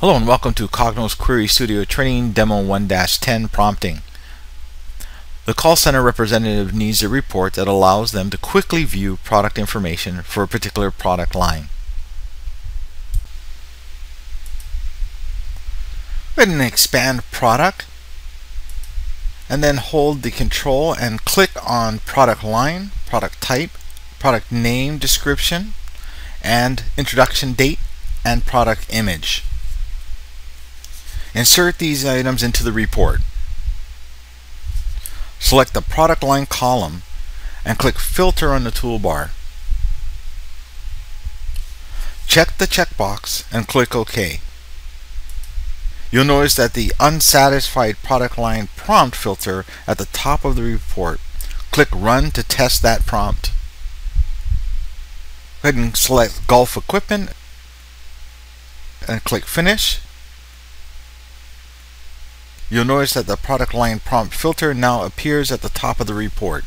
Hello and welcome to Cognos Query Studio Training Demo 1-10 Prompting. The call center representative needs a report that allows them to quickly view product information for a particular product line. Ahead and expand product and then hold the control and click on product line, product type, product name description, and introduction date and product image. Insert these items into the report. Select the product line column and click Filter on the toolbar. Check the checkbox and click OK. You'll notice that the unsatisfied product line prompt filter at the top of the report. Click Run to test that prompt. Go ahead and select Golf Equipment and click Finish. You'll notice that the product line prompt filter now appears at the top of the report.